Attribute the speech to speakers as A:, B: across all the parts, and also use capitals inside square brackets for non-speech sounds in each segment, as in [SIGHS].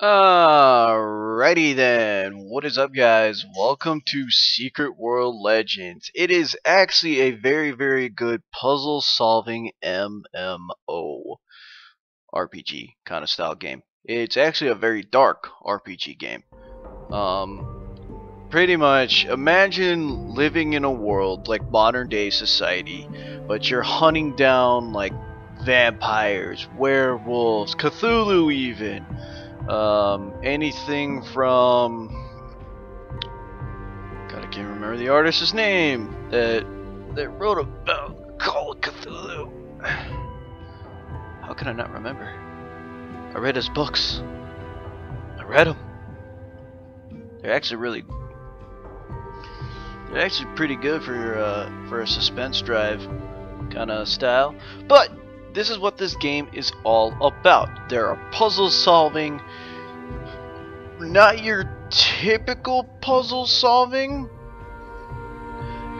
A: Alrighty then, what is up guys? Welcome to Secret World Legends. It is actually a very very good puzzle solving MMO RPG kind of style game. It's actually a very dark RPG game. Um, pretty much imagine living in a world like modern day society, but you're hunting down like vampires, werewolves, Cthulhu even um, anything from God, I can't remember the artist's name that that wrote about Call of Cthulhu. How can I not remember? I read his books. I read them. They're actually really they're actually pretty good for uh, for a suspense drive kind of style. But this is what this game is all about. There are puzzle solving, not your typical puzzle solving.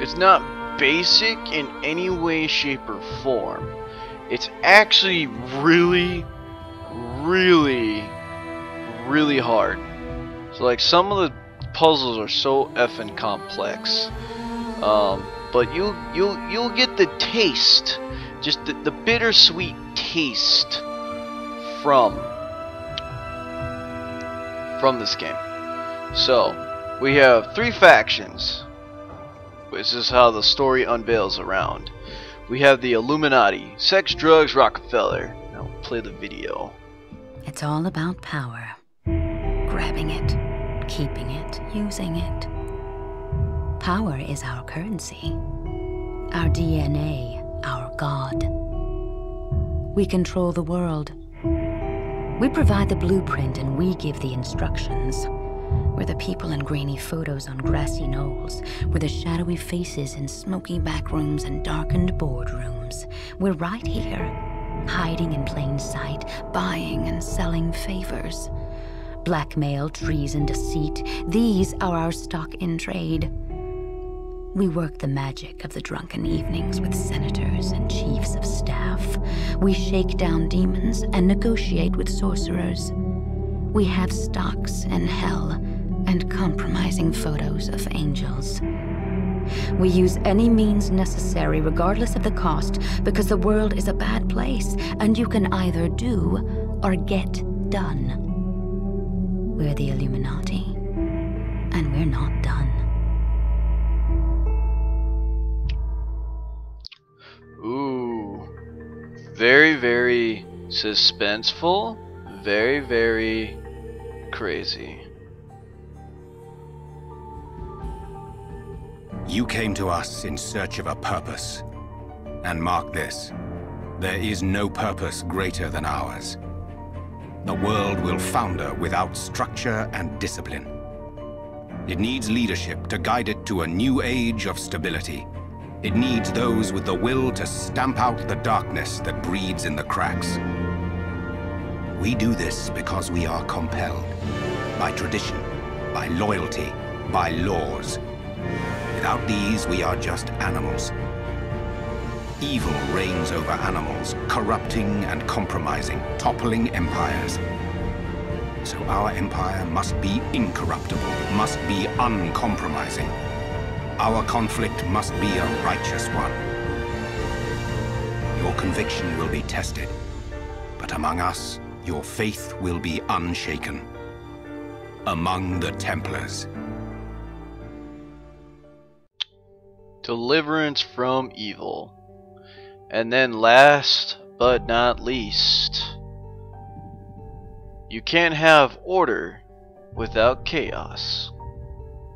A: It's not basic in any way, shape, or form. It's actually really, really, really hard. So like some of the puzzles are so effing complex. Um, but you you you'll get the taste just the, the bittersweet taste from from this game. So we have three factions. This is how the story unveils around. We have the Illuminati, sex, drugs, Rockefeller. Now play the video.
B: It's all about power. Grabbing it, keeping it, using it. Power is our currency, our DNA, our God. We control the world. We provide the blueprint and we give the instructions. We're the people in grainy photos on grassy knolls. We're the shadowy faces in smoky back rooms and darkened boardrooms. We're right here, hiding in plain sight, buying and selling favors. Blackmail, treason, deceit, these are our stock in trade. We work the magic of the drunken evenings with senators and chiefs of staff. We shake down demons and negotiate with sorcerers. We have stocks in hell and compromising photos of angels. We use any means necessary, regardless of the cost, because the world is a bad place, and you can either do or get done. We're the Illuminati, and we're not done.
A: Ooh. Very, very suspenseful. Very, very crazy.
C: You came to us in search of a purpose. And mark this, there is no purpose greater than ours. The world will founder without structure and discipline. It needs leadership to guide it to a new age of stability. It needs those with the will to stamp out the darkness that breeds in the cracks. We do this because we are compelled by tradition, by loyalty, by laws. Without these, we are just animals. Evil reigns over animals, corrupting and compromising, toppling empires. So our empire must be incorruptible, must be uncompromising. Our conflict must be a righteous one. Your conviction will be tested, but among us, your faith will be unshaken. Among the Templars.
A: Deliverance from evil. And then last but not least, you can't have order without chaos.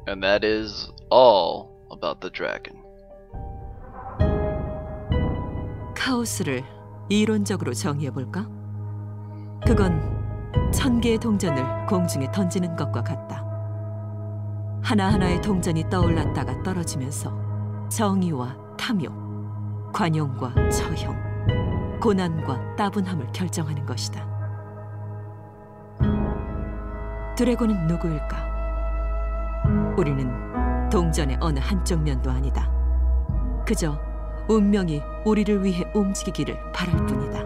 A: And that is all about the dragon.
D: 카오스를 이론적으로 정의해 볼까? 그건 천 개의 동전을 공중에 던지는 것과 같다. 하나하나의 동전이 떠올랐다가 떨어지면서 정의와 탐욕, 관용과 처형, 고난과 따분함을 결정하는 것이다. 드래곤은 누구일까? 우리는 동전의 어느 한쪽 면도 아니다. 그저 운명이 우리를 위해 움직이기를 바랄 뿐이다.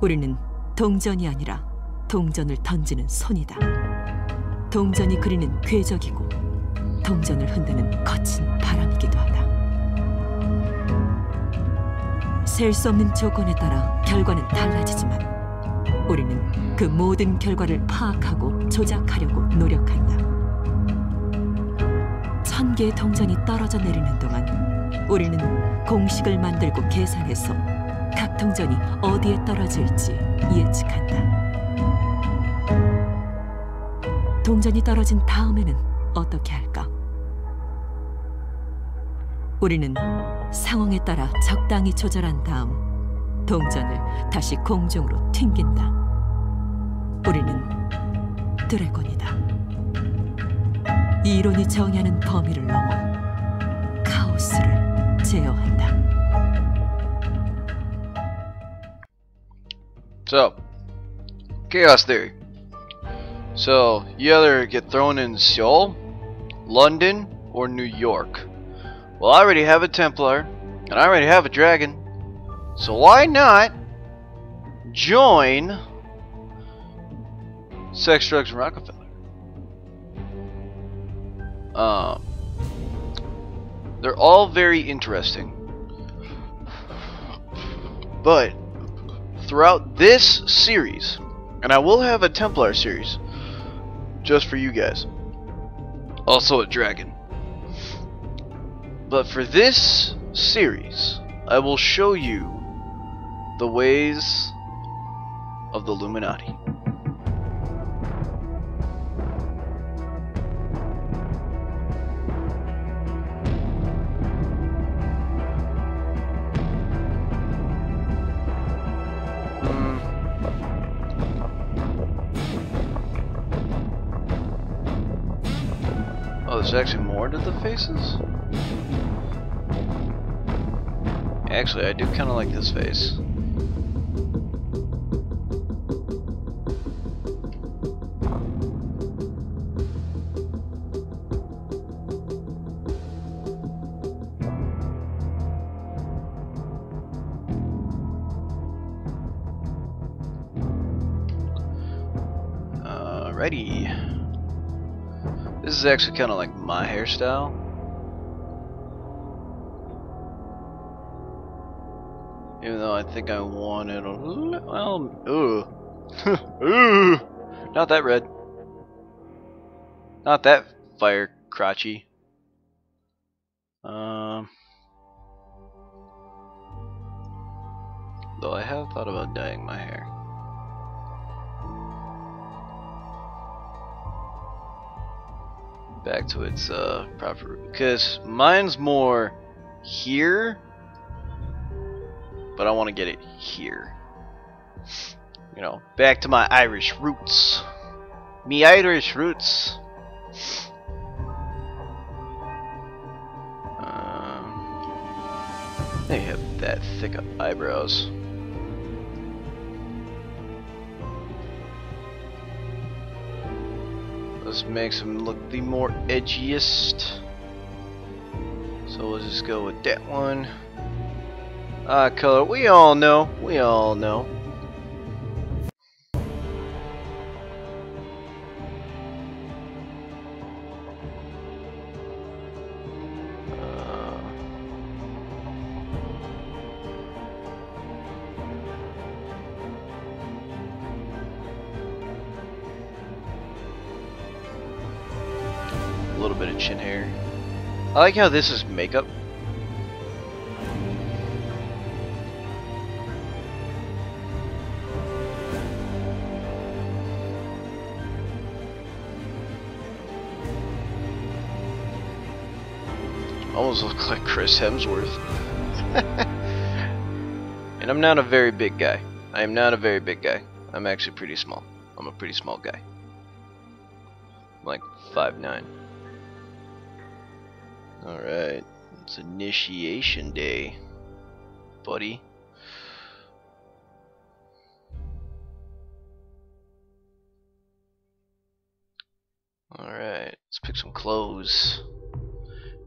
D: 우리는 동전이 아니라 동전을 던지는 손이다. 동전이 그리는 궤적이고 동전을 흔드는 거친 바람이기도 하다. 셀 수 없는 조건에 따라 결과는 달라지지만 우리는 그 모든 결과를 파악하고 조작하려고 노력한다. 천 개의 동전이 떨어져 내리는 동안 우리는 공식을 만들고 계산해서 각 동전이 어디에 떨어질지 예측한다. 동전이 떨어진 다음에는 어떻게 할까? 우리는 상황에 따라 적당히 조절한 다음 동전을 다시 공중으로 튕긴다. 우리는 드래곤이다. 이 이론이 정의하는 범위를 넘어 카오스를 제어한다.
A: So, chaos theory. So, you either get thrown in Seoul, London, or New York. Well, I already have a Templar, and I already have a Dragon. So why not join Sex, Drugs, and Rockefeller? Um, they're all very interesting. But throughout this series, and I will have a Templar series just for you guys. Also a dragon. But for this series, I will show you the ways of the Illuminati. There's actually more to the faces? Actually, I do kind of like this face. Uh, Alrighty. Is actually kind of like my hairstyle. Even though I think I want it well, ooh, [LAUGHS] ooh, not that red, not that fire crotchy. Um, though I have thought about dyeing my hair. Back to its uh, proper because mine's more here but I want to get it here. You know, back to my Irish roots. Me Irish roots. Um, they have that thick of eyebrows. This makes them look the more edgiest. So we'll just go with that one. Ah, color. We all know. We all know. Little bit of chin hair. I like how this is makeup. Almost look like Chris Hemsworth. [LAUGHS] and I'm not a very big guy. I am not a very big guy. I'm actually pretty small. I'm a pretty small guy. I'm like five nine. Alright. It's initiation day, buddy. Alright, let's pick some clothes.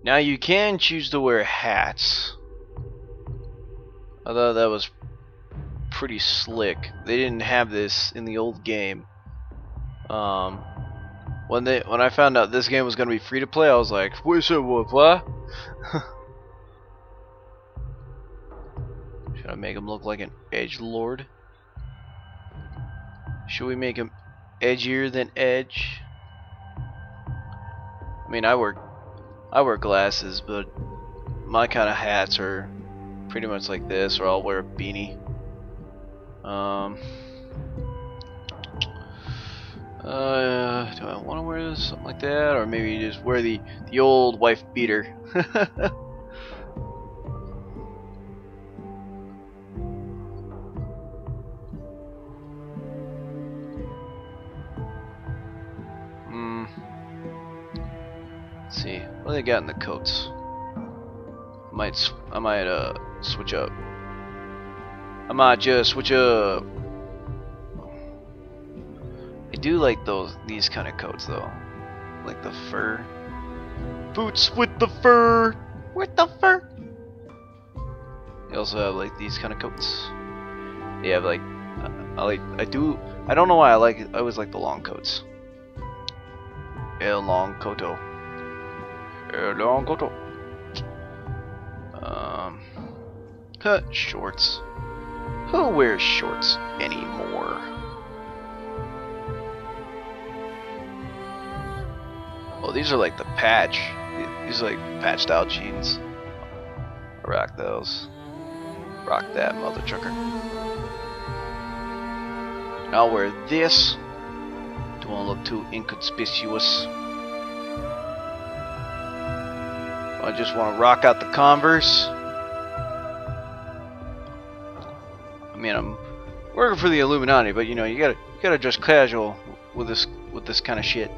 A: Now you can choose to wear hats. I thought that was pretty slick. They didn't have this in the old game. Um, when they when I found out this game was gonna be free to play, I was like, "Wait a what? What?" Should I make him look like an edge lord? Should we make him edgier than Edge? I mean, I wear I wear glasses, but my kind of hats are pretty much like this, or I'll wear a beanie. Um, uh, do I want to wear this, something like that, or maybe just wear the the old wife beater? [LAUGHS] Hmm. See, what do they got in the coats? Might, I might uh switch up. I might just switch up. I do like those these kind of coats though, like the fur. Boots with the fur, with the fur. They also have like these kind of coats. They have like, I like, I do, I don't know why I like, I always like the long coats. El long coto. El long coto. Um, huh, shorts. Who wears shorts anymore? Oh, these are like the patch. These are like patch style jeans. Rock those. Rock that mother trucker. I'll wear this. Don't want to look too inconspicuous. I just want to rock out the Converse. I mean, I'm working for the Illuminati, but you know, you gotta you gotta dress casual with this with this kind of shit.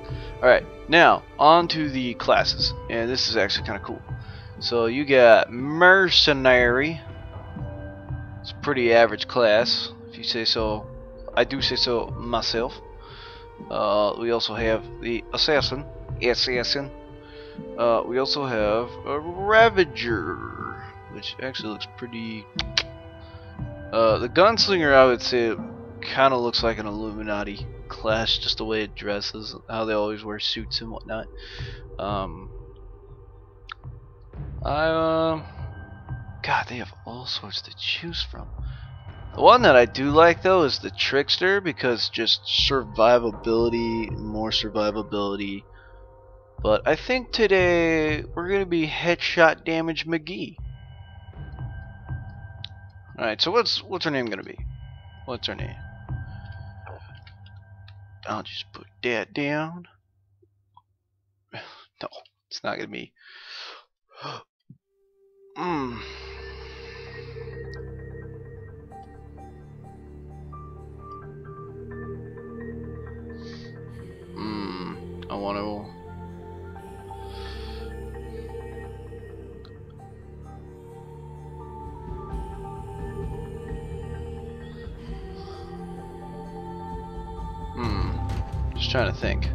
A: All right, now on to the classes, and this is actually kind of cool. So you got mercenary. It's a pretty average class, if you say so. I do say so myself. Uh, we also have the assassin, assassin. Uh, we also have a ravager, which actually looks pretty [TSK] uh, the gunslinger, I would say, kind of looks like an Illuminati class, just the way it dresses, how they always wear suits and whatnot. Um, I, um, God, they have all sorts to choose from. The one that I do like though is the trickster because just survivability, more survivability. But I think today we're gonna be headshot damage McGee. Alright, so what's what's her name gonna be? What's her name? I'll just put that down. [SIGHS] No, it's not gonna be. Mmm. [GASPS] I want to. Trying to think.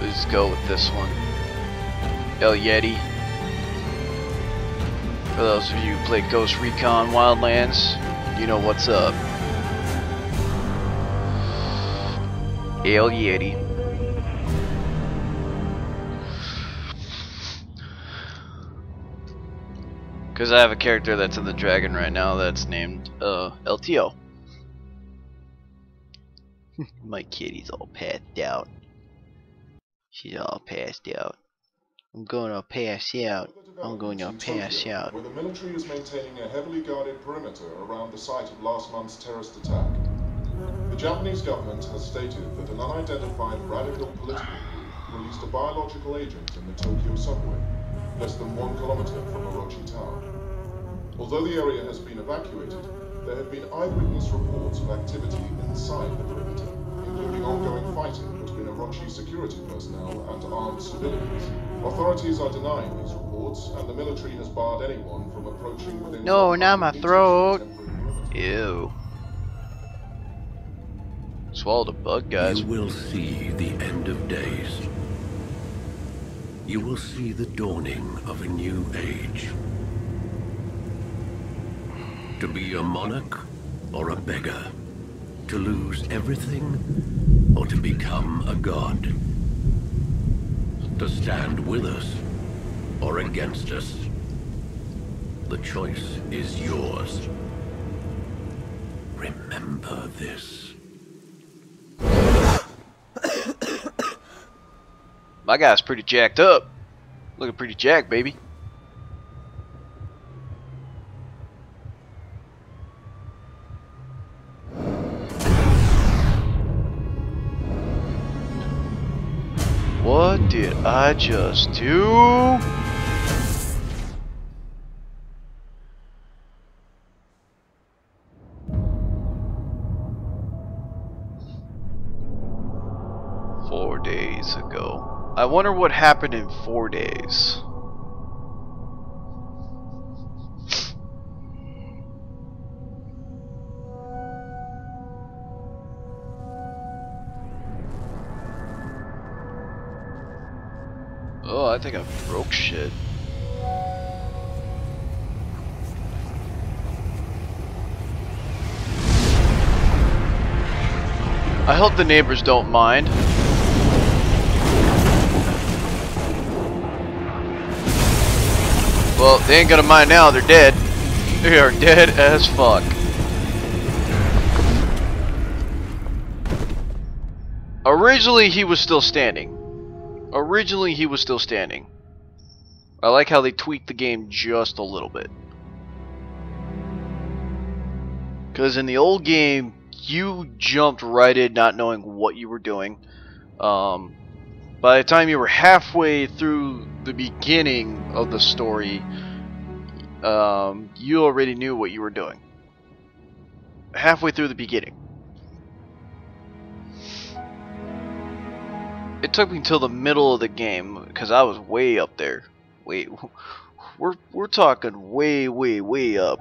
A: Let's go with this one. El Yeti. For those of you who played Ghost Recon Wildlands, you know what's up. El Yeti. Because I have a character that's in the dragon right now that's named uh, LTO. [LAUGHS] My kitty's all passed out. She's all passed out. I'm to pass out. I'm going to pass out.
E: Where the military is maintaining a heavily guarded perimeter around the site of last month's terrorist attack. The Japanese government has stated that an unidentified radical political group released a biological agent in the Tokyo subway, less than one kilometer from Orochi Tower. Although the area has been evacuated, there have been eyewitness reports of activity inside the perimeter, including ongoing fighting between Orochi security personnel and armed civilians. Authorities are denying these reports ports, and the military has barred anyone from approaching within.
A: No,
E: some
A: not my
E: 100 meters of
A: throat.
E: the temporary perimeter.
A: Ew. Swallowed a bug, guys.
F: You will see the end of days. You will see the dawning of a new age. To be a monarch or a beggar. To lose everything or to become a god. To stand with us or against us. The choice is yours. Remember this.
A: My guy's pretty jacked up. Looking pretty jacked, baby. What did I just do? Wonder what happened in four days. Oh, I think I broke shit. I hope the neighbors don't mind. Well, they ain't gonna mind now, they're dead. They are dead as fuck. Originally, he was still standing. Originally, he was still standing. I like how they tweaked the game just a little bit. Because in the old game, you jumped right in not knowing what you were doing. Um, by the time you were halfway through the beginning of the story, um, you already knew what you were doing. Halfway through the beginning. It took me till the middle of the game because I was way up there. Wait, [LAUGHS] we're we're talking way, way, way up,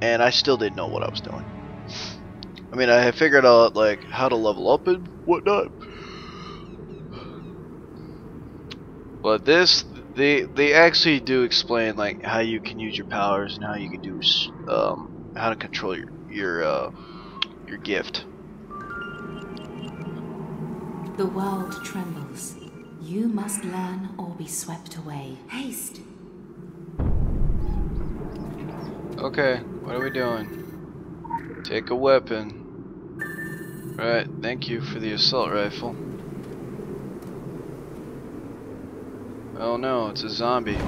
A: and I still didn't know what I was doing. I mean, I had figured out like how to level up and whatnot, but this they they actually do explain like how you can use your powers and how you can do um, how to control your your uh, your gift.
G: The world trembles. You must learn or be swept away. Haste!
A: Okay, what are we doing? Take a weapon. Right, thank you for the assault rifle. Oh no, it's a zombie.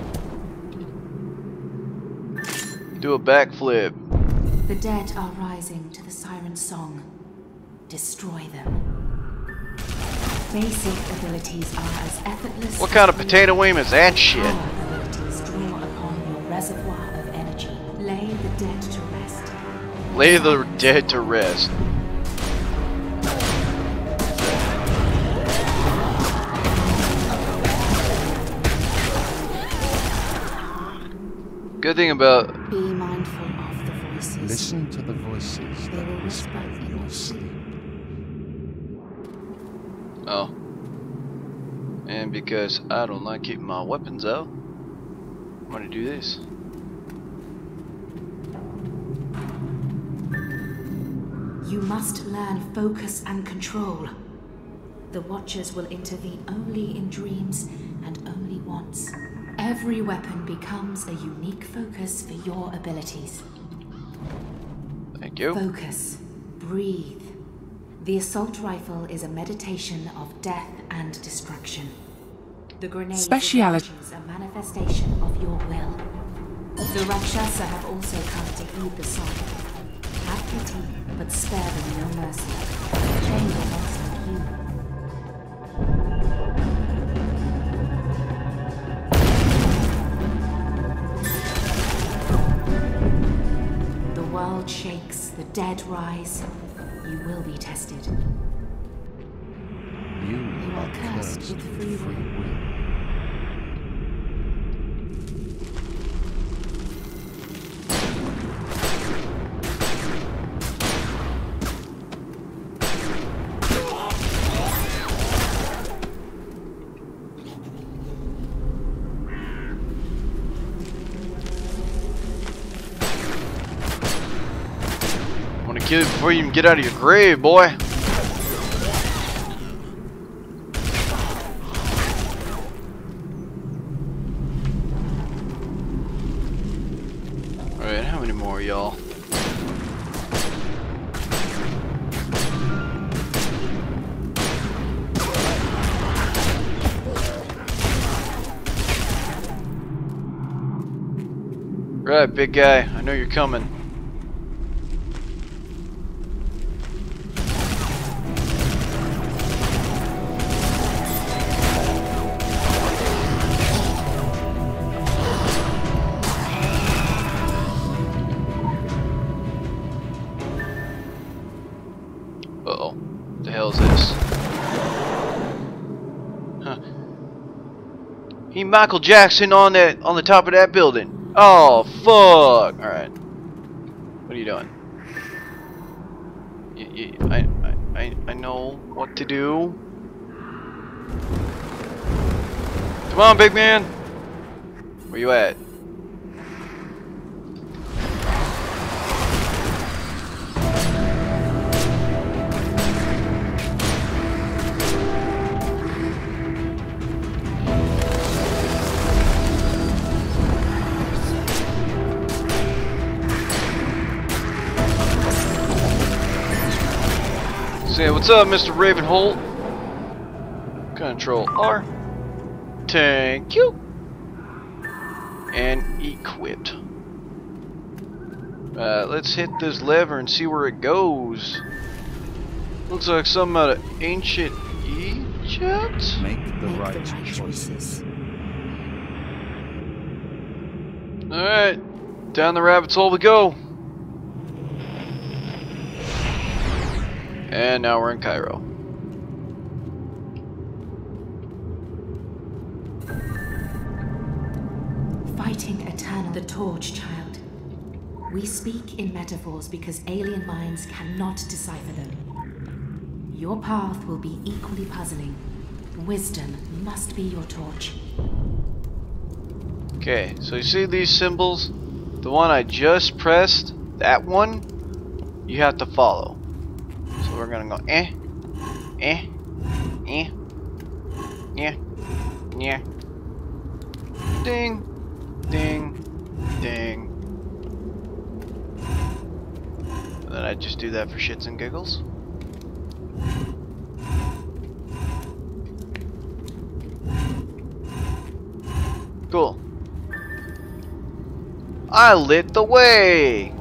A: Do a backflip.
G: The dead are rising to the siren song. Destroy them. Basic abilities are as effortless.
A: What kind of potato weem is that shit?
G: Abilities draw upon your reservoir of energy. Lay the dead to rest.
A: Lay the dead to rest. Good thing about
G: Be mindful of the voices.
H: Listen to the voices
G: They
H: that
G: will
H: whisper
G: whisper
H: in
G: in
H: your
G: your
H: sleep.
A: oh, and because I don't like keeping my weapons out, I'm gonna do this.
G: You must learn focus and control. The Watchers will intervene only in dreams and only once. Every weapon becomes a unique focus for your abilities.
A: Thank you.
G: Focus. Breathe. The assault rifle is a meditation of death and destruction. The grenade
I: Speciality.
G: is a manifestation of your will. The Rakshasa have also come to heed the song. Have pity, but spare them no mercy. Change the monster dead rise. You will be tested.
H: You
G: You
H: are
G: cursed
H: cursed
G: with free will.
A: Before you even get out of your grave, boy. Alright, how many more, y'all? Right, big guy. I know you're coming. Michael Jackson on that on the top of that building. Oh fuck! All right. What are you doing? I I I know what to do. Come on, big man. Where you at? Say what's up, Mr. Ravenholt? Control R. Thank you. And equipped. Uh, let's hit this lever and see where it goes. Looks like something out of ancient Egypt.
H: Make the
B: Make
H: right,
B: the right
H: choices.
B: choices.
A: Alright, down the rabbit's hole we go. And now we're in Cairo.
G: Fighting eternal the torch, child. We speak in metaphors because alien minds cannot decipher them. Your path will be equally puzzling. Wisdom must be your torch.
A: Okay, so you see these symbols? The one I just pressed, that one, you have to follow. So we're gonna go eh, eh, eh, yeah, yeah, ding, ding, ding. And then I just do that for shits and giggles. Cool. I lit the way!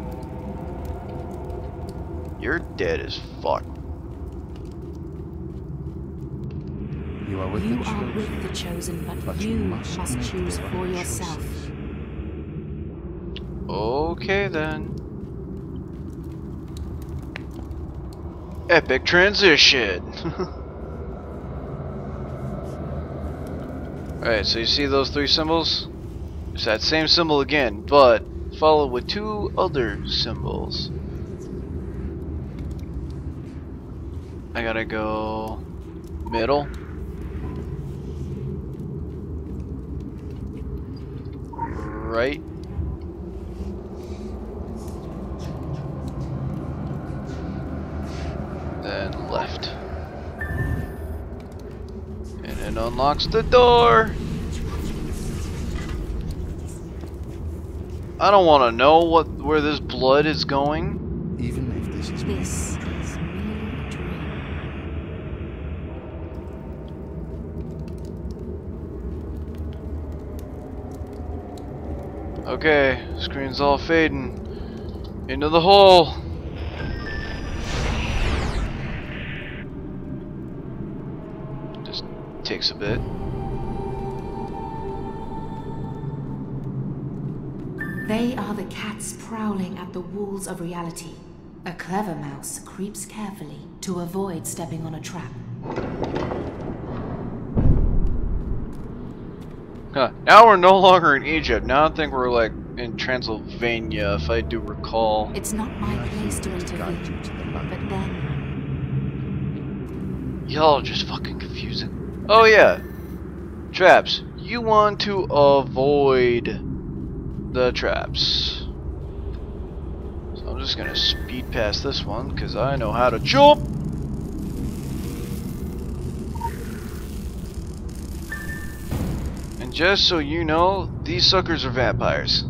A: You're dead as fuck.
H: You are with
G: You
H: the
G: are
H: chosen,
G: with the chosen, but,
H: but
G: you
H: must,
G: must choose for
H: right
G: yourself.
A: Okay then. Epic transition! [LAUGHS] Alright, so you see those three symbols? It's that same symbol again, but followed with two other symbols. I gotta go middle. Right. Then left. And it unlocks the door. I don't want to know what where this blood is going.
H: Even if this is
G: This is merely a dream.
A: Okay, screen's all fading into the hole. Just takes a bit.
G: They are the cats prowling at the walls of reality. A clever mouse creeps carefully to avoid stepping on a trap.
A: Huh. Now we're no longer in Egypt. Now I think we're like in Transylvania, if I do recall.
G: It's not my place to
H: to
G: intervene,
H: you to the
G: but then
A: Y'all are just fucking confusing. Oh yeah, traps. You want to avoid the traps. So I'm I'm just gonna speed past this one because I know how to jump. Just so you know, these suckers are vampires.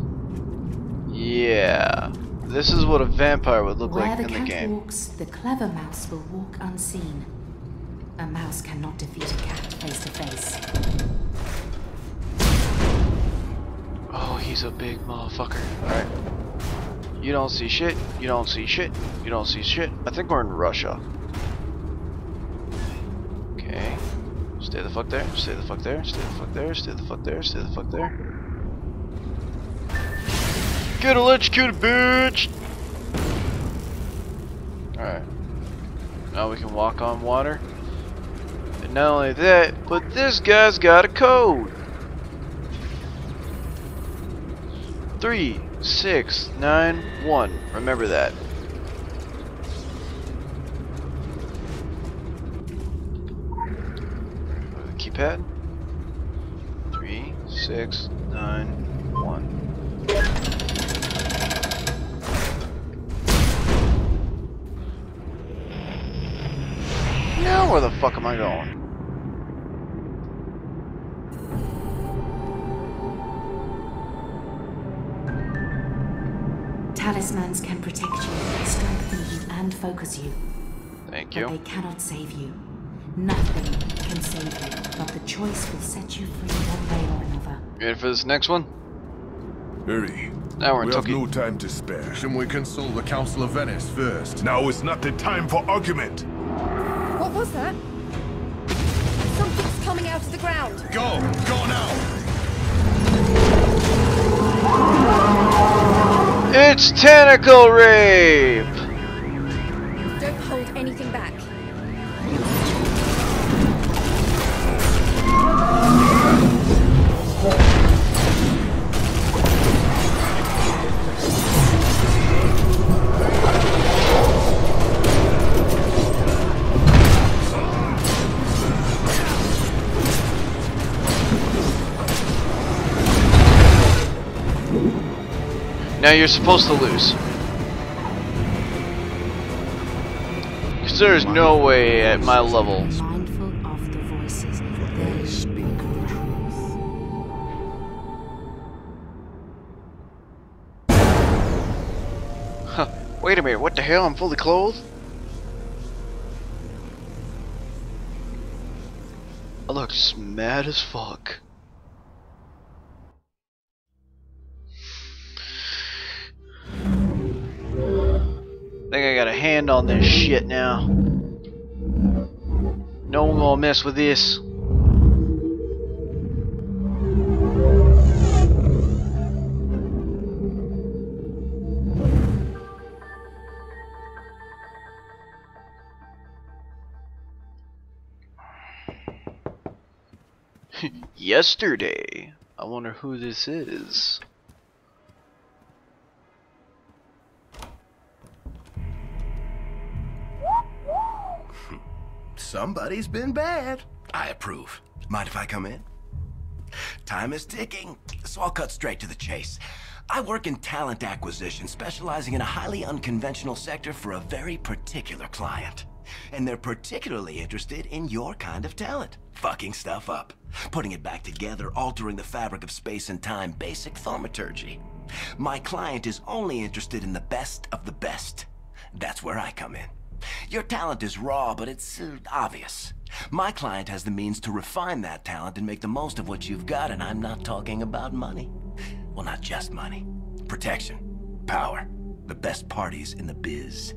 A: Yeah, this is what a vampire would look
G: Where
A: like
G: the
A: in the game.
G: walks, the clever mouse will walk unseen. A mouse cannot defeat a cat face to face.
A: Oh, he's a big motherfucker. Alright. You don't see shit. You don't see shit. You don't see shit. I think we're in Russia. Okay. Stay the fuck there. Stay the fuck there. Stay the fuck there. Stay the fuck there. Stay the fuck there. Get electrocuted, bitch! Alright. Now we can walk on water. And not only that, but this guy's got a code. Three, six, nine, one. Remember that. Keypad. Three, six, nine, one. Now where the fuck am I going?
G: Talismans can protect you, strengthen you, and focus you.
A: Thank you.
G: But they cannot save you. Nothing can save you, but the choice will set you free one way or another.
A: You ready for this next one?
J: Hurry.
A: Now we're in
J: we have no time to spare.
H: Shouldn't we consult the Council of Venice first?
J: Now is not the time for argument.
K: What was that? Something's coming out of the ground.
H: Go! Go now!
A: It's Tentacle Rape! Now you're supposed to lose. Because there's no way at my level.
G: Mindful of the voices, they speak the truth.
A: Huh, wait a minute, what the hell? I'm fully clothed? I look mad as fuck. Think I got a hand on this shit now. No one gonna mess with this. [LAUGHS] Yesterday. I wonder who this is.
L: Somebody's been bad. I approve. Mind if I come in? Time is ticking, so I'll cut straight to the chase. I work in talent acquisition, specializing in a highly unconventional sector for a very particular client. And they're particularly interested in your kind of talent. Fucking stuff up, putting it back together, altering the fabric of space and time, basic thaumaturgy. My client is only interested in the best of the best. That's where I come in. Your talent is raw, but it's uh, obvious. My client has the means to refine that talent and make the most of what you've got, and I'm not talking about money. Well, not just money. Protection, power, the best parties in the biz.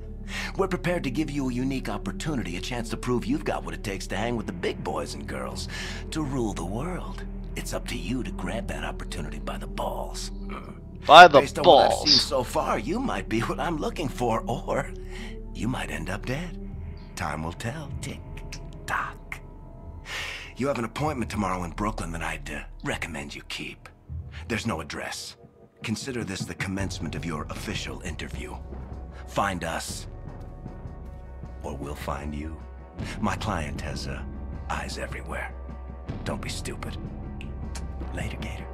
L: We're prepared to give you a unique opportunity, a chance to prove you've got what it takes to hang with the big boys and girls, to rule the world. It's up to you to grab that opportunity by the balls.
A: By the
L: Based on what I've seen so far, you might be what I'm looking for, or you might end up dead. Time will tell. Tick tock. You have an appointment tomorrow in Brooklyn that I'd uh, recommend you keep. There's no address. Consider this the commencement of your official interview. Find us, or we'll find you. My client has uh, eyes everywhere. Don't be stupid. Later, Gator.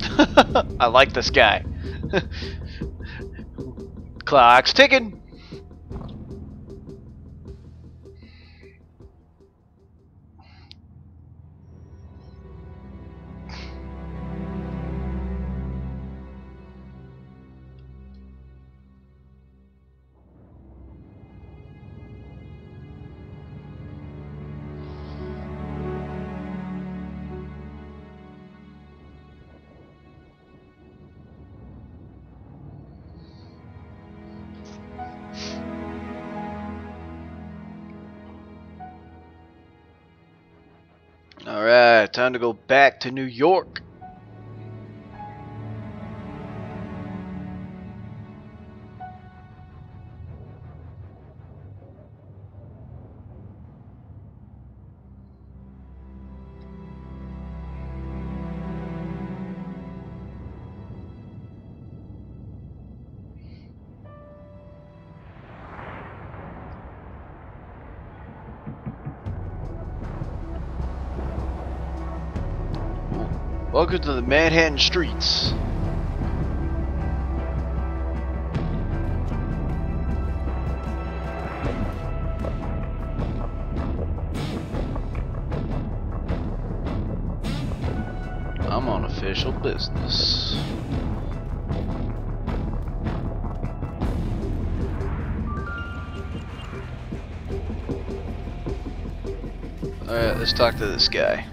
L: [LAUGHS]
A: I like this guy. [LAUGHS] Clock's ticking. Time to go back to New York. Welcome to the Manhattan streets. I'm on official business. Alright, let's talk to this guy.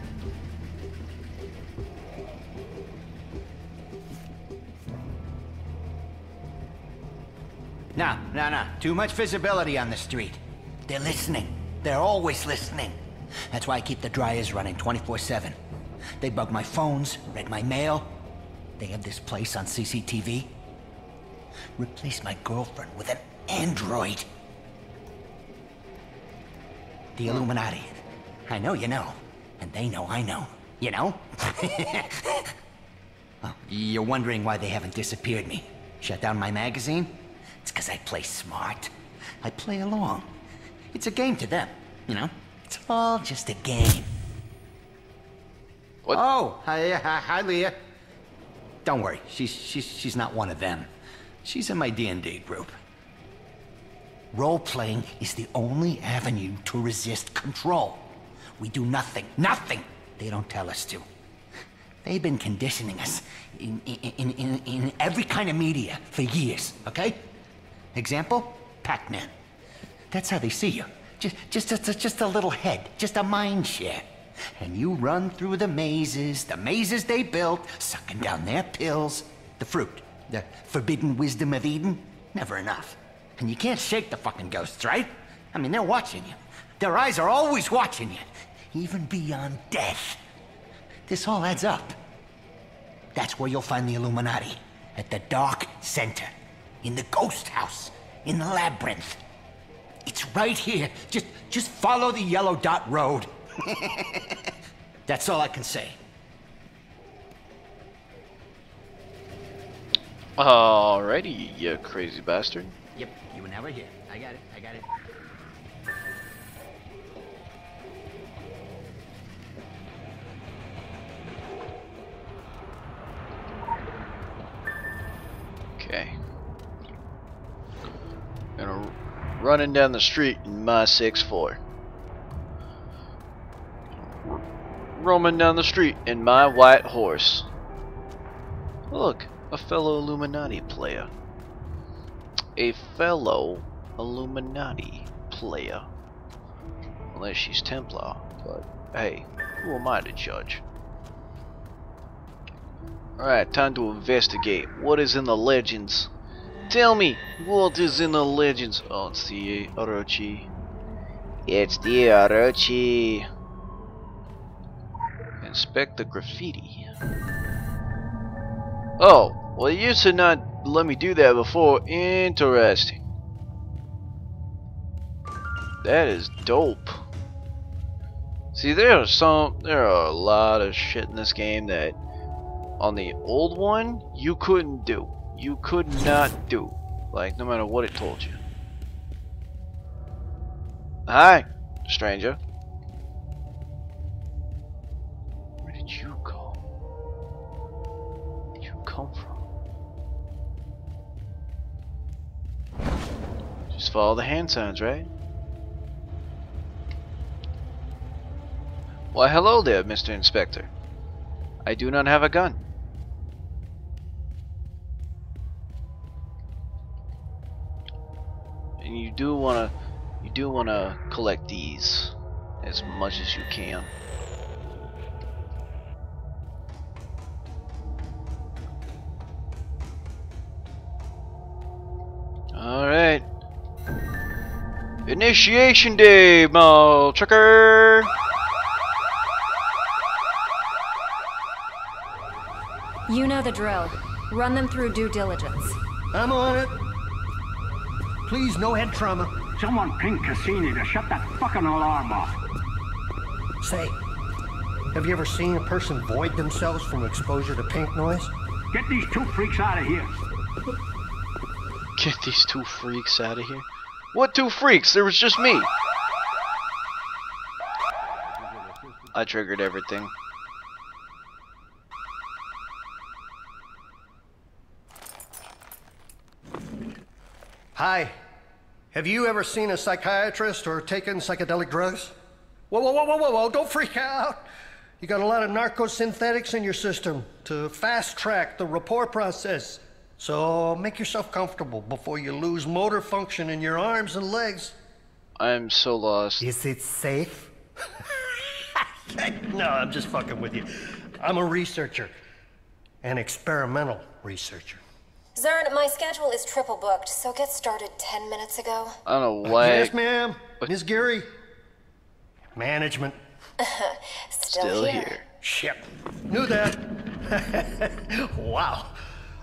M: Too much visibility on the street. They're listening. They're always listening. That's why I keep the dryers running 24-7. They bug my phones, read my mail. They have this place on CCTV. Replace my girlfriend with an android. The Illuminati. I know you know. And they know I know. You know? [LAUGHS] you're wondering why they haven't disappeared me. Shut down my magazine? It's because I play smart. I play along. It's a game to them, you know? It's all just a game.
A: What?
M: Oh, hi, hi, hi, Leah. Don't worry, she's, she's, she's not one of them. She's in my D&D group. Role-playing is the only avenue to resist control. We do nothing, nothing they don't tell us to. They've been conditioning us in, in, in, in, every kind of media for years, okay? Example, Pac-Man. That's how they see you. Just, just, just, just a little head, just a mind share. And you run through the mazes, the mazes they built, sucking down their pills. The fruit, the forbidden wisdom of Eden, never enough. And you can't shake the fucking ghosts, right? I mean, they're watching you. Their eyes are always watching you, even beyond death. This all adds up. That's where you'll find the Illuminati, at the Dark Center, in the Ghost House, in the Labyrinth. It's right here. Just, just follow the yellow dot road. [LAUGHS] That's all I can say.
A: Alrighty, you crazy bastard.
M: Yep, you were never here. I got it,
A: Running down the street in my 6'4. Roaming down the street in my white horse. Look, a fellow Illuminati player. A fellow Illuminati player. Unless she's Templar, but hey, who am I to judge? Alright, time to investigate. What is in the legends? Tell me, what is in the legends? Oh, it's the Orochi. It's the Orochi. Inspect the graffiti. Oh, well you used to not let me do that before. Interesting. That is dope. See, there are some, there are a lot of shit in this game that on the old one you couldn't do. You could not do. Like, no matter what it told you. Hi, stranger. Where did you go? Where did you come from? Just follow the hand signs, right? Why hello there, Mr. Inspector. I do not have a gun. And you do wanna you do wanna collect these as much as you can. Alright. Initiation day, Mall Trucker!
K: You know the drill. Run them through due diligence.
N: I'm on it. Please, no head trauma.
O: Someone ping Cassini to shut that fucking alarm off.
N: Say, have you ever seen a person void themselves from exposure to pink noise?
O: Get these two freaks out of here.
A: Get these two freaks out of here. What two freaks? There was just me. I triggered everything.
N: Hi. Have you ever seen a psychiatrist or taken psychedelic drugs? Whoa, whoa, whoa, whoa, whoa, whoa, don't freak out. You got a lot of narcosynthetics in your system to fast track the rapport process. So make yourself comfortable before you lose motor function in your arms and legs.
A: I'm so lost.
N: Is it safe? [LAUGHS] no, I'm just fucking with you. I'm a researcher, an experimental researcher.
P: Zern, my schedule is triple booked, so get started 10 minutes ago.
A: I don't know why.
N: Yes, ma'am. Miss Geary. Management. [LAUGHS]
P: Still,
A: Still
P: here.
A: here.
N: Shit. Knew that. [LAUGHS] wow.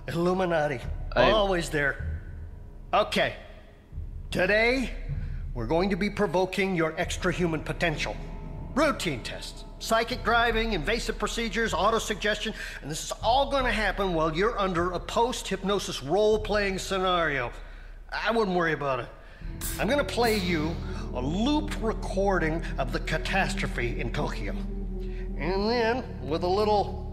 N: Illuminati.
A: I-
N: Always there. Okay. Today, we're going to be provoking your extra human potential. Routine tests. Psychic driving, invasive procedures, autosuggestion, and this is all going to happen while you're under a post hypnosis role playing scenario. I wouldn't worry about it. I'm going to play you a looped recording of the catastrophe in Tokyo. And then, with a little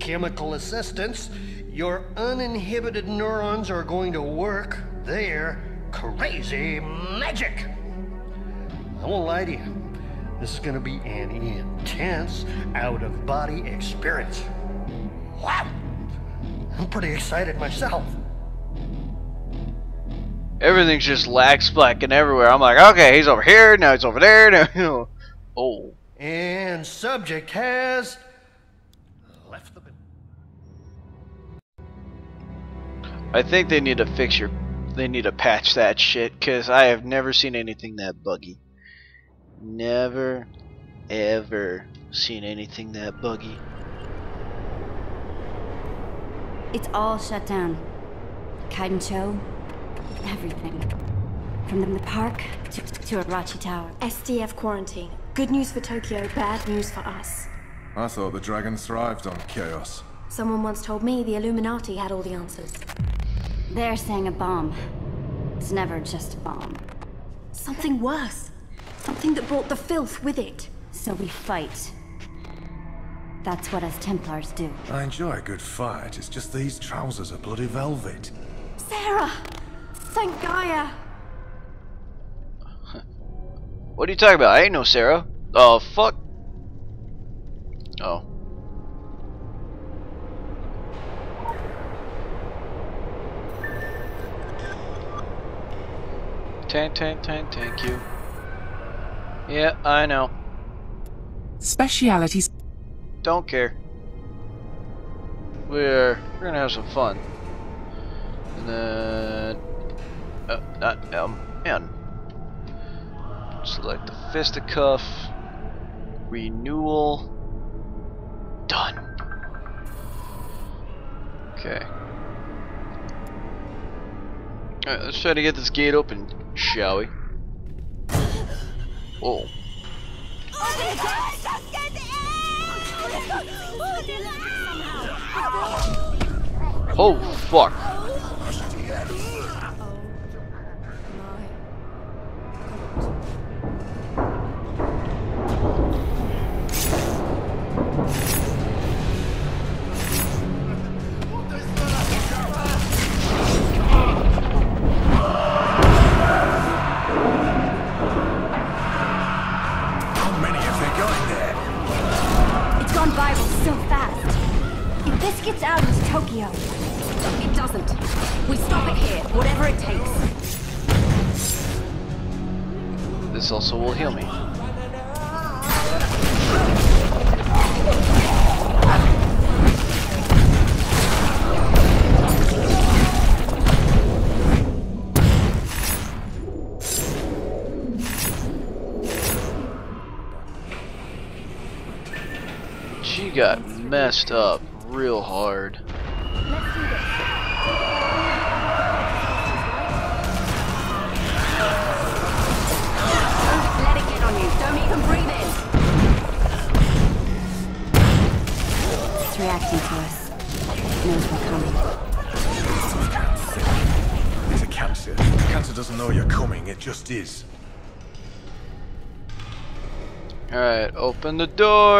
N: chemical assistance, your uninhibited neurons are going to work their crazy magic. I won't lie to you. This is going to be an intense out of body experience. Wow! I'm pretty excited myself.
A: Everything's just lax blacking everywhere. I'm like, okay, he's over here, now he's over there, [LAUGHS] now. oh.
N: And subject has left the.
A: I think they need to fix your. They need to patch that shit, because I have never seen anything that buggy. Never, ever seen anything that buggy.
B: It's all shut down. Kaidencho, everything. From the park to, to Orochi Tower.
K: SDF quarantine. Good news for Tokyo, bad news for us.
H: I thought the dragon thrived on chaos.
K: Someone once told me the Illuminati had all the answers.
B: They're saying a bomb. It's never just a bomb.
K: Something worse. Something that brought the filth with it.
B: So we fight. That's what us Templars do.
H: I enjoy a good fight, it's just these trousers are bloody velvet.
K: Sarah! Thank Gaia!
A: What are you talking about? I ain't no Sarah. Oh, fuck. Oh. Tank, tank, tank, thank you. Yeah, I know.
Q: Specialities.
A: Don't care. We're we're gonna have some fun. And then uh, not um N. Select the fisticuff. Renewal. Done. Okay. Alright, let's try to get this gate open, shall we? Oh. Oh fuck. Up real hard.
K: Let it get on you. Don't even breathe in. It's reacting to us. It knows we're coming.
H: It's a cancer. Cancer doesn't know you're coming, it just is.
A: Alright, open the door.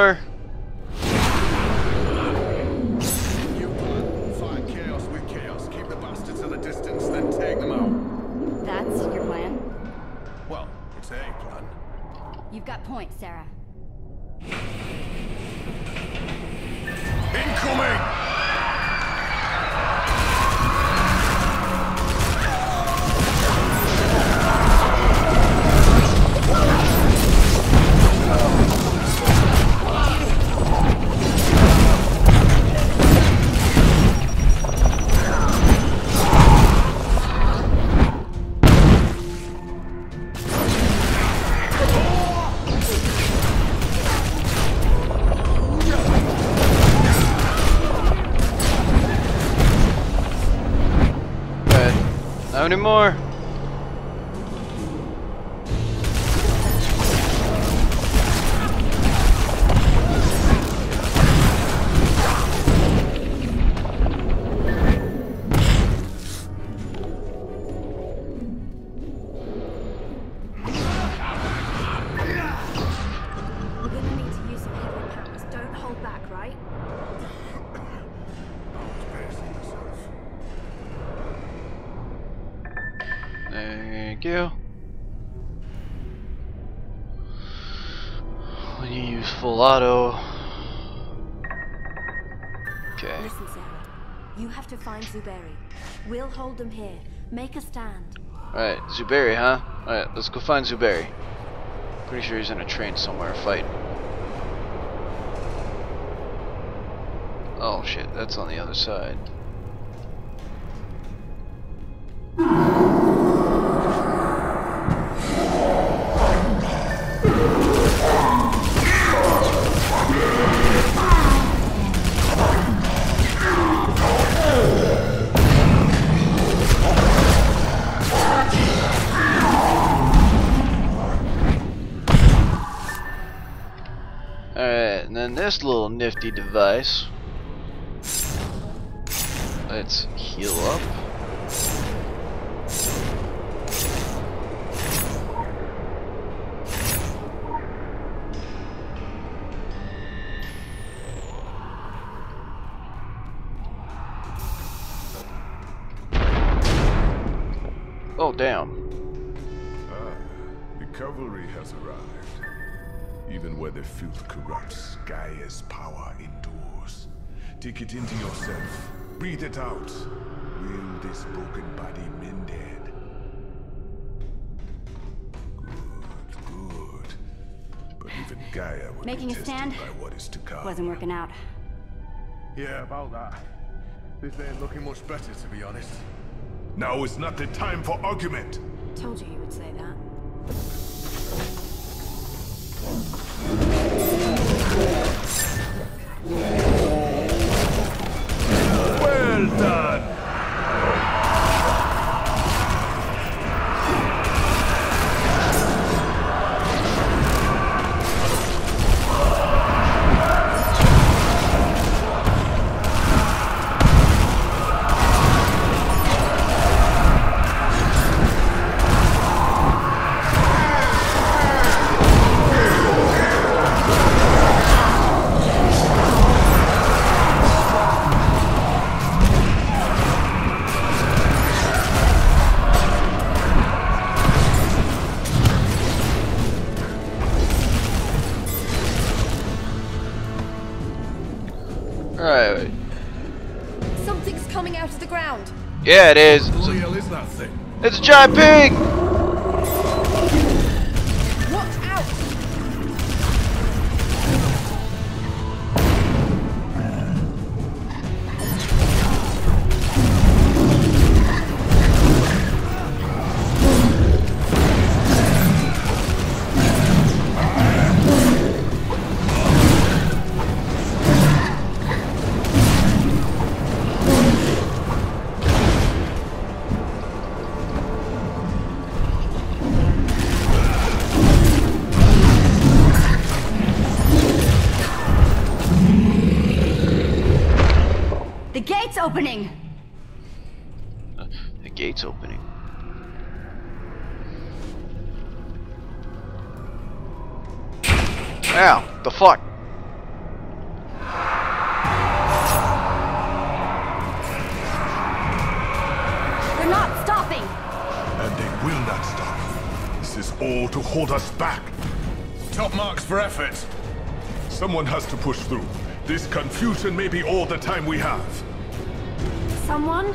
A: Anymore. You use full auto. Okay.
K: Listen, Sarah. You have to find Zuberi. We'll hold them here. Make a stand.
A: Alright, Zuberi, huh? Alright, let's go find Zuberi. Pretty sure he's in a train somewhere fighting. Oh shit, that's on the other side. Alright, and then this little nifty device. Let's heal up.
J: Gaia's power endures. Take it into yourself. Breathe it out. Will this broken body mended? Good, good. But even Gaia would
K: Making
J: be
K: a stand?
J: by what is to come.
K: Wasn't working out.
H: Yeah, about that. This ain't looking much better, to be honest.
J: Now is not the time for argument.
K: Told you you would say that.
J: Something's
H: coming
A: out of the
J: ground. Yeah, it is. It's a,
A: it's a giant pig!
J: Confusion may be all the time we have.
Q: Someone?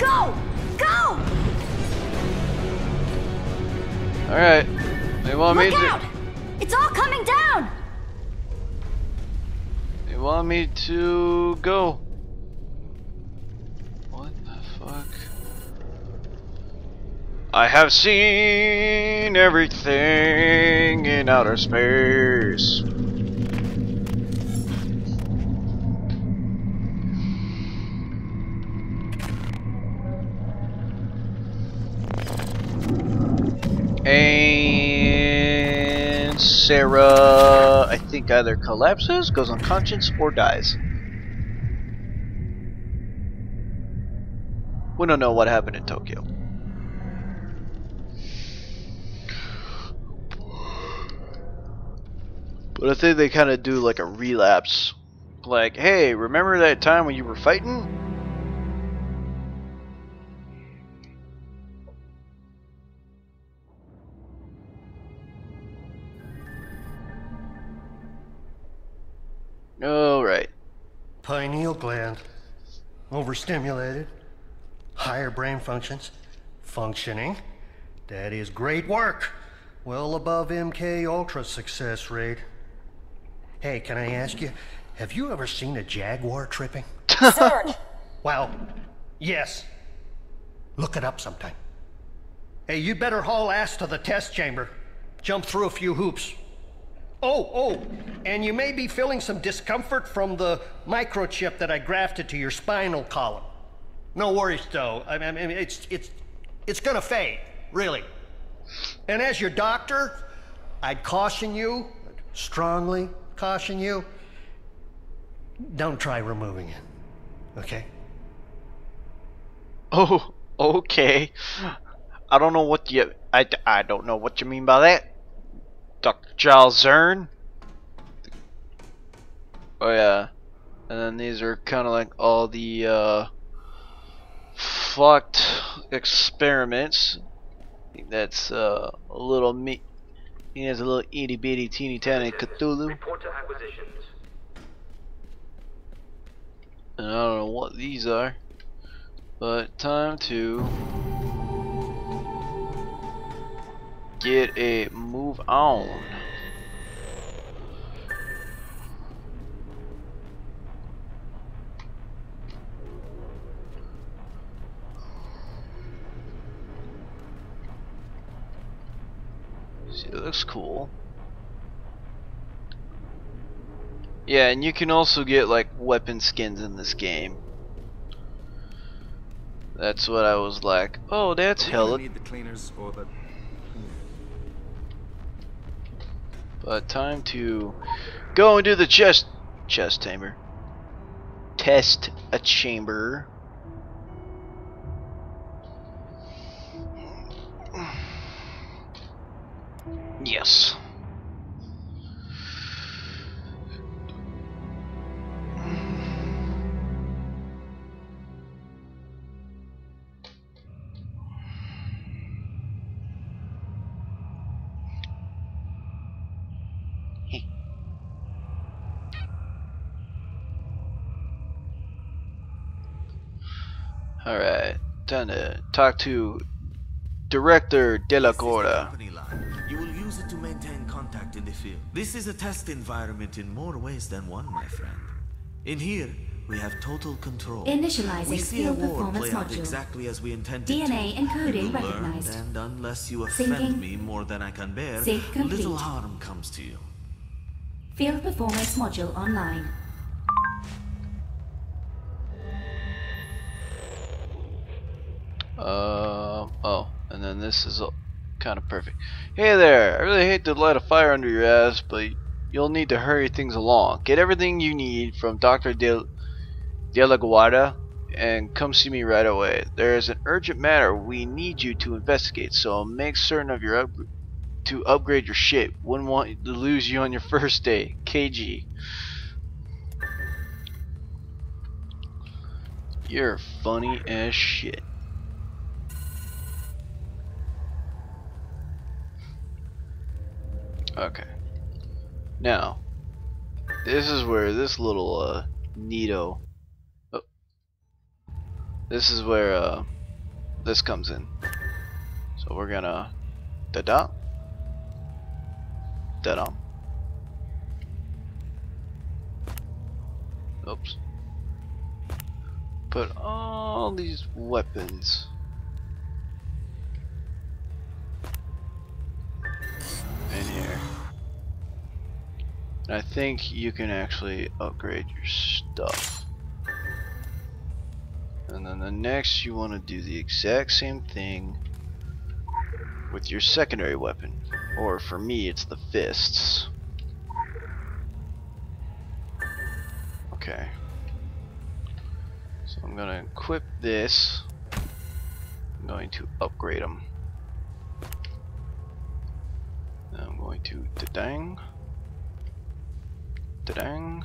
Q: Go! Go!
A: Alright. They want me
Q: Look
A: to.
Q: out! It's all coming down!
A: They want me to go. What the fuck? I have seen everything in outer space. And Sarah, I think either collapses, goes unconscious, or dies. We don't know what happened in Tokyo. But I think they kind of do like a relapse. Like, hey, remember that time when you were fighting?
N: Gland. Overstimulated. Higher brain functions. Functioning. That is great work. Well above MK Ultra success rate. Hey, can I ask you, have you ever seen a jaguar tripping? [LAUGHS]
P: Zern,
N: Well, yes. Look it up sometime. Hey, you'd better haul ass to the test chamber. Jump through a few hoops. Oh, oh, and you may be feeling some discomfort from the microchip that I grafted to your spinal column. No worries, though. I mean, it's it's it's gonna fade, really. And as your doctor, I'd caution you, strongly caution you, don't try removing it. Okay? [LAUGHS]
A: Oh, okay. I don't know what you I, I don't know what you mean by that. Dr. Giles Zern. Oh yeah. And then these are kind of like all the uh fucked experiments. I think that's uh, a little me he has a little itty bitty teeny tiny Cthulhu.
R: Report to acquisitions.
A: And I don't know what these are. But time to get a move on. See, it looks cool. Yeah, and you can also get like weapon skins in this game. That's what I was like. Oh, that's
C: Are we gonna
A: hella. But time to go and do the chest chest chamber. Test a chamber. Yes. Alright, time to talk to Director De
R: You will use it to maintain contact in the field. This is a test environment in more ways than one, my friend. In here, we have total control.
G: Initializing
R: we see a
G: field
R: war
G: performance
R: play out
G: module.
R: exactly as we intended
G: DNA
R: to.
G: encoding
R: You will
G: recognized.
R: and unless you
G: Syncing.
R: offend me more than I can bear, little harm comes to you.
G: Field performance module online.
A: Uh, oh, and then this is kind of perfect. Hey there, I really hate to light a fire under your ass, but you'll need to hurry things along. Get everything you need from Dr. De, De La Guarda and come see me right away. There is an urgent matter we need you to investigate, so make certain of your up to upgrade your ship. Wouldn't want to lose you on your first day. KG. You're funny as shit. Okay. Now, this is where this little uh, neato. Oh, this is where uh, this comes in. So we're gonna da da da da. Oops. Put all these weapons in here. And I think you can actually upgrade your stuff. And then the next you want to do the exact same thing with your secondary weapon. Or for me it's the fists. Okay. So I'm gonna equip this. I'm going to upgrade them. I'm going to da-dang. Da-dang.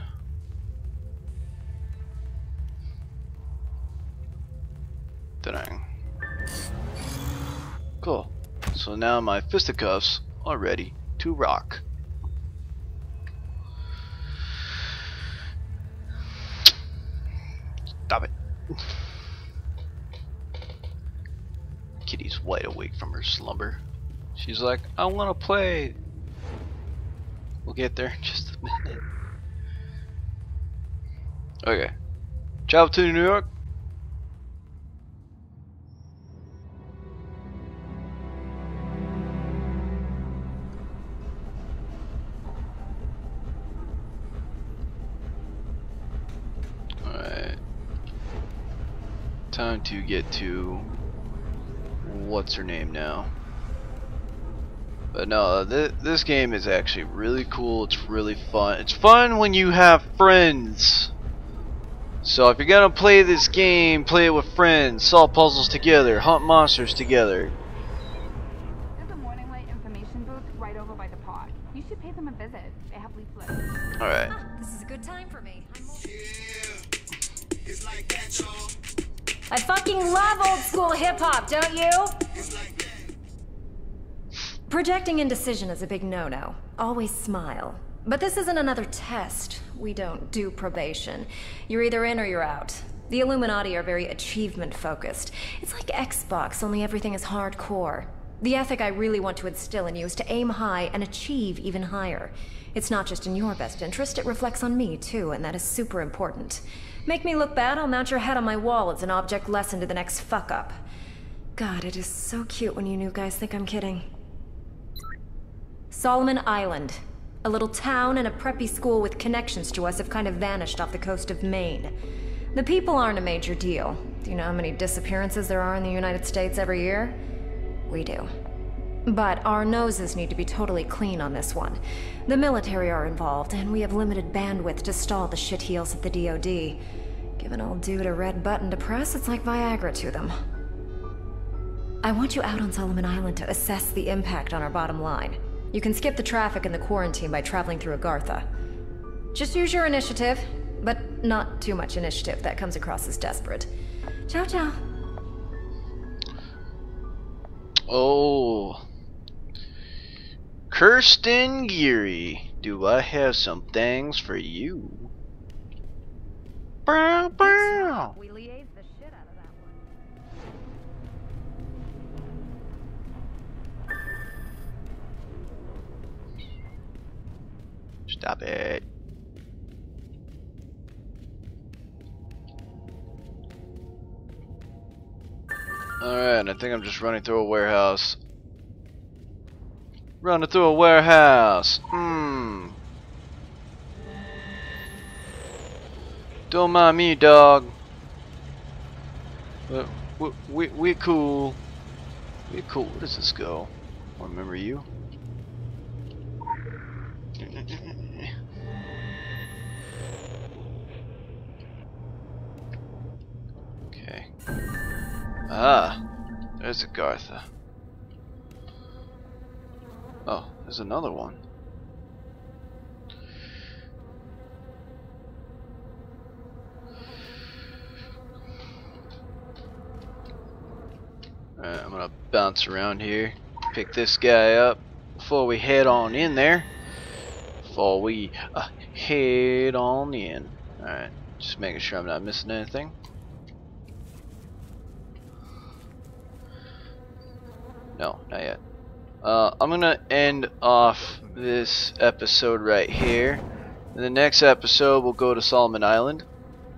A: Da-dang. Cool. So now my fisticuffs are ready to rock. Stop it. Kitty's wide awake from her slumber. She's like, I want to play. We'll get there in just a minute. Okay. Travel to New York. Alright. Time to get to what's her name now? But no, uh, th this game is actually really cool. It's really fun. It's fun when you have friends. So if you're gonna play this game, play it with friends. Solve puzzles together. Hunt monsters together.
S: There's a morning light information booth right over by the pod. You should pay them a visit. They have leaflets.
A: Alright.
K: Ah, this is a good time for me. I fucking love old school hip hop, don't you? Projecting indecision is a big no-no. Always smile. But this isn't another test. We don't do probation. You're either in or you're out. The Illuminati are very achievement focused. It's like Xbox, only everything is hardcore. The ethic I really want to instill in you is to aim high and achieve even higher. It's not just in your best interest, it reflects on me too, and that is super important. Make me look bad, I'll mount your head on my wall as an object lesson to the next fuck up. God, it is so cute when you new guys think I'm kidding. Solomon Island. A little town and a preppy school with connections to us have kind of vanished off the coast of Maine. The people aren't a major deal. Do you know how many disappearances there are in the United States every year? We do. But our noses need to be totally clean on this one. The military are involved, and we have limited bandwidth to stall the shitheels at the DoD. Give an old dude a red button to press, it's like Viagra to them. I want you out on Solomon Island to assess the impact on our bottom line. You can skip the traffic and the quarantine by traveling through Agartha. Just use your initiative, but not too much initiative. That comes across as desperate. Ciao, ciao.
A: Oh. Kirsten Geary, do I have some things for you? Bow, bow. Stop it. Alright, I think I'm just running through a warehouse. Running through a warehouse. Hmm. Don't mind me, dog. We, we, we cool. We cool. Where does this go? I remember you. Ah, there's a Agartha. Oh, there's another one. Alright, I'm gonna bounce around here, pick this guy up before we head on in there. Before we uh, head on in. Alright, just making sure I'm not missing anything. No, not yet. I'm gonna end off this episode right here. In the next episode, we'll go to Solomon Island.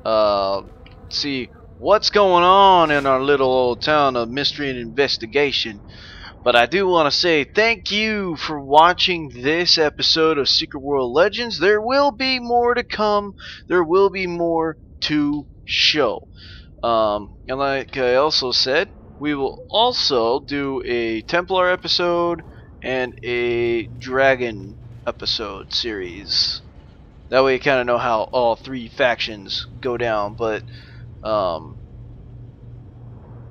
A: Uh, see what's going on in our little old town of mystery and investigation. But I do want to say thank you for watching this episode of Secret World Legends. There will be more to come. There will be more to show. Um, and like I also said, we will also do a Templar episode and a Dragon episode series. That way you kind of know how all three factions go down, but um,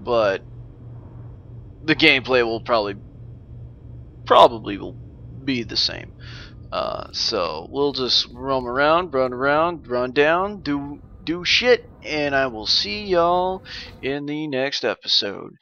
A: but the gameplay will probably probably will be the same. Uh, so we'll just roam around, run around, run down, do do shit, and I will see y'all in the next episode.